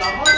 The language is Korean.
나머지